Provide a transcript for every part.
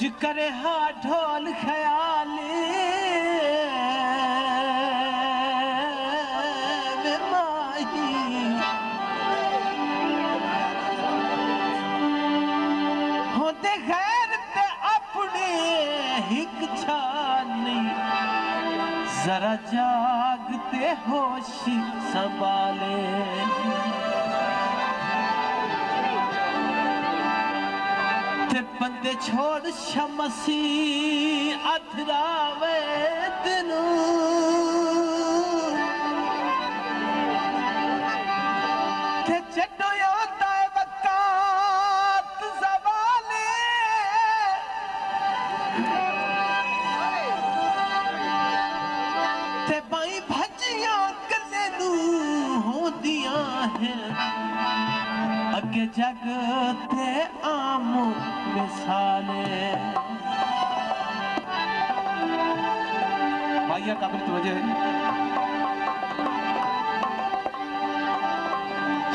کچھ کرے ہاں ڈھول خیال۔ ماہی۔ ہوتے غیر تے اپنے ہک چھانی ذرا جاگتے ہوش سنبھالے۔ ਤੇ ਬੰਦੇ ਛੋੜ ਸ਼ਮਸੀ ਅਧਰਾਵੇ ਤੈਨੂੰ। ਤੇ ਜੱਟੋ ਯੋਤਾ ਵਕਾਤ ਜ਼ਵਾਲੇ ਤੇ ਬਾਈ ਭੱਜੀਆਂ ਕੱਲੇ ਨੂੰ ਹੁੰਦੀਆਂ ਹੈ। ਅੱਗੇ ਜਗ ਤੇ ਆਮੋ عام مثالے بھائیہ قابل توجہ ہے؟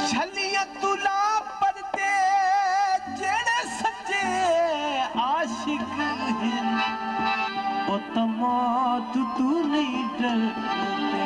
چھلیاں تلا پڑتے جڑے سچے عاشق ہیں۔ او تموت تو نہیں ڈرتے۔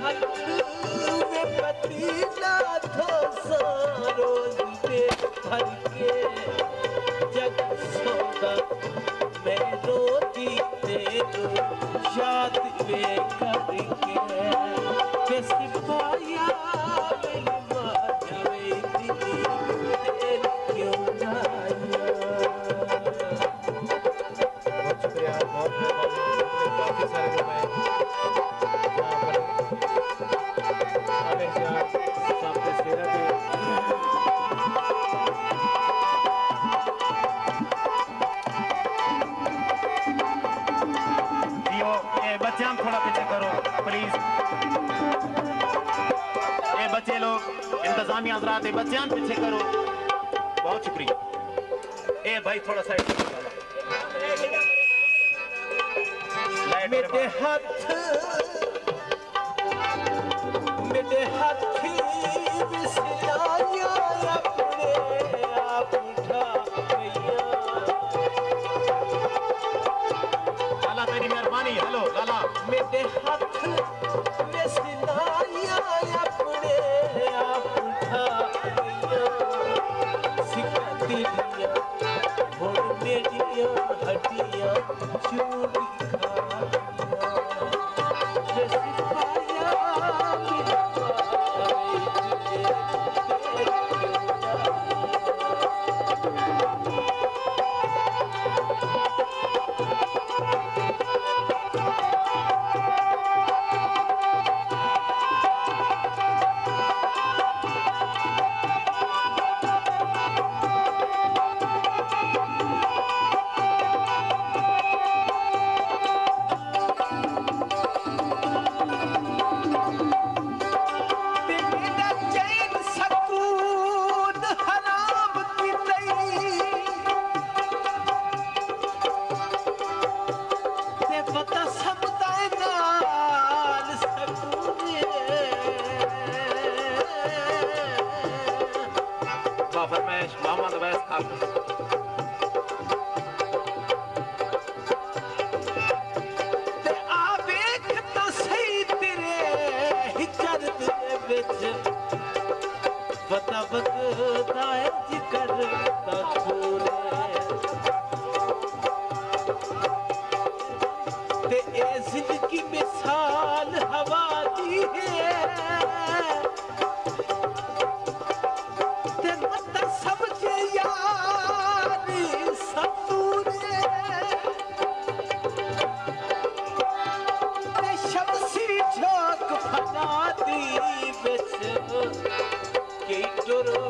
میرے ہاتھ کے انتظامی حضرات اے پیچھے کرو۔ بہت شکریہ۔ اے بھائی تھوڑا سا میرے ہاتھ خلیفہ فرمائش محمد ویس آپ زندگی مثال ہوا دی ہے۔ ساتھی بچ کی ٹرو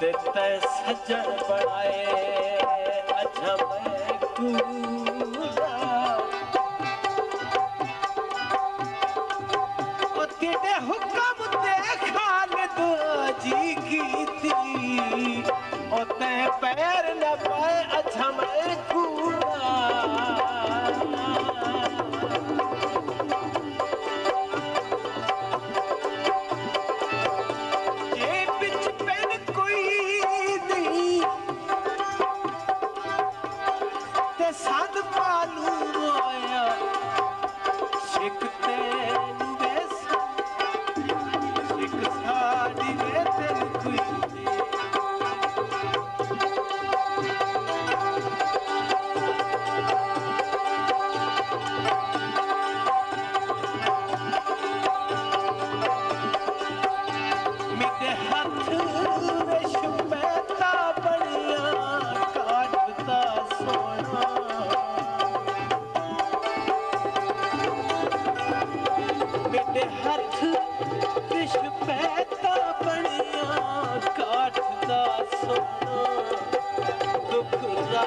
تتھے سحر بنائے اچھا میں تو مجا اوتھے تے حکو مت خیال دتی کی تھی اوتے ਇੱਕ ਤੇ